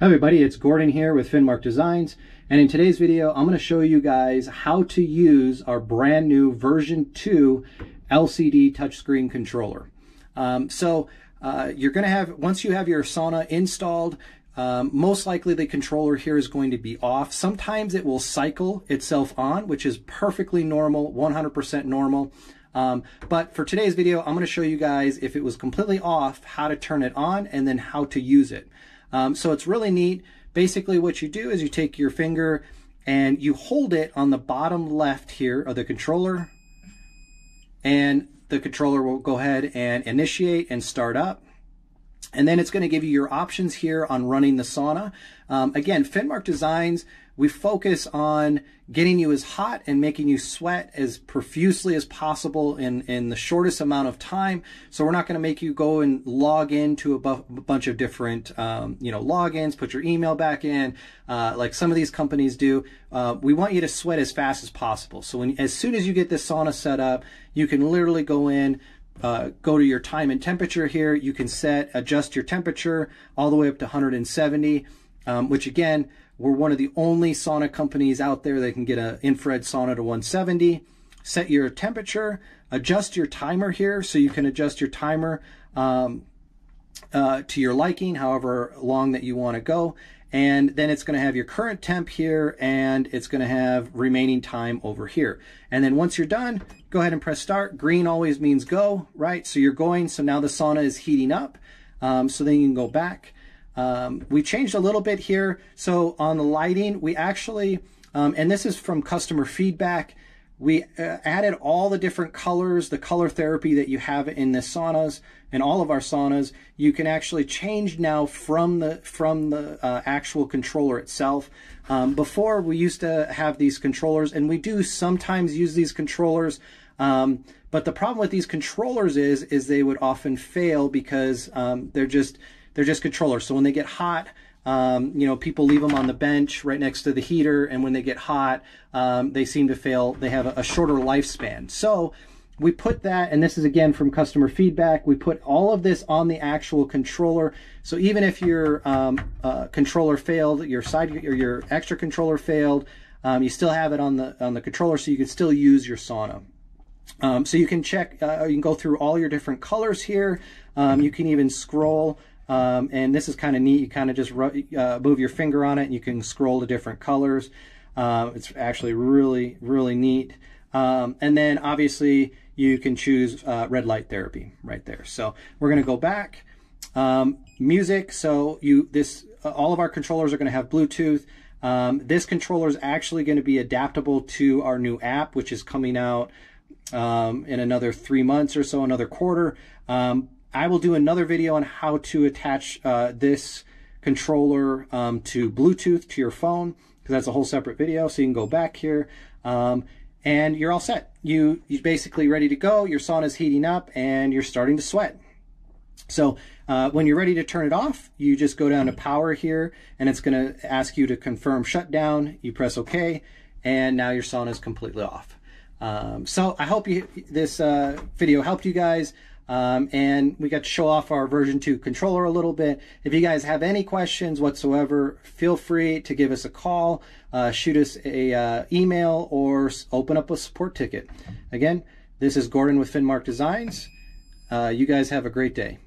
Hi everybody, it's Gordon here with Finnmark Designs and in today's video I'm going to show you guys how to use our brand new version 2 LCD touchscreen controller. Um, so uh, you're going to have, once you have your sauna installed, um, most likely the controller here is going to be off. Sometimes it will cycle itself on, which is perfectly normal, 100% normal. Um, but for today's video, I'm going to show you guys if it was completely off, how to turn it on and then how to use it. Um, so it's really neat. Basically what you do is you take your finger and you hold it on the bottom left here of the controller and the controller will go ahead and initiate and start up. And then it's going to give you your options here on running the sauna. Um, again, Finnmark Designs, we focus on getting you as hot and making you sweat as profusely as possible in, in the shortest amount of time. So we're not going to make you go and log into a, bu a bunch of different, um, you know, logins, put your email back in, uh, like some of these companies do. Uh, we want you to sweat as fast as possible. So when, as soon as you get this sauna set up, you can literally go in, uh, go to your time and temperature here. You can set, adjust your temperature all the way up to 170, um, which again, we're one of the only sauna companies out there that can get an infrared sauna to 170. Set your temperature, adjust your timer here so you can adjust your timer um, uh, to your liking, however long that you want to go. And then it's going to have your current temp here and it's going to have remaining time over here. And then once you're done, go ahead and press start. Green always means go, right? So you're going. So now the sauna is heating up. Um, so then you can go back. Um, we changed a little bit here. So on the lighting, we actually, um, and this is from customer feedback, we uh, added all the different colors, the color therapy that you have in the saunas and all of our saunas. You can actually change now from the from the uh, actual controller itself. Um, before we used to have these controllers, and we do sometimes use these controllers. Um, but the problem with these controllers is is they would often fail because um, they're just they're just controllers. So when they get hot, um, you know, people leave them on the bench right next to the heater, and when they get hot, um, they seem to fail. They have a, a, shorter lifespan. So we put that, and this is again from customer feedback, we put all of this on the actual controller. So even if your um, uh, controller failed, your side or your extra controller failed, um, you still have it on the on the controller, so you can still use your sauna. Um, so you can check, uh, you can go through all your different colors here. Um, you can even scroll um, and this is kind of neat. You kind of just uh, move your finger on it and you can scroll to different colors. Uh, it's actually really, really neat. Um, and then obviously you can choose uh, red light therapy right there. So we're going to go back. Um, music. So you this uh, all of our controllers are going to have Bluetooth. Um, this controller is actually going to be adaptable to our new app, which is coming out um, in another three months or so, another quarter. Um, I will do another video on how to attach uh, this controller um, to Bluetooth to your phone because that's a whole separate video. So you can go back here um, and you're all set. You, you're basically ready to go. Your sauna is heating up and you're starting to sweat. So uh, when you're ready to turn it off, you just go down to power here and it's going to ask you to confirm shutdown. You press OK and now your sauna is completely off. Um, so I hope you, this uh, video helped you guys. Um, and we got to show off our version 2 controller a little bit. If you guys have any questions whatsoever, feel free to give us a call, uh, shoot us a uh, email, or open up a support ticket. Again, this is Gordon with Finnmark Designs. Uh, you guys have a great day.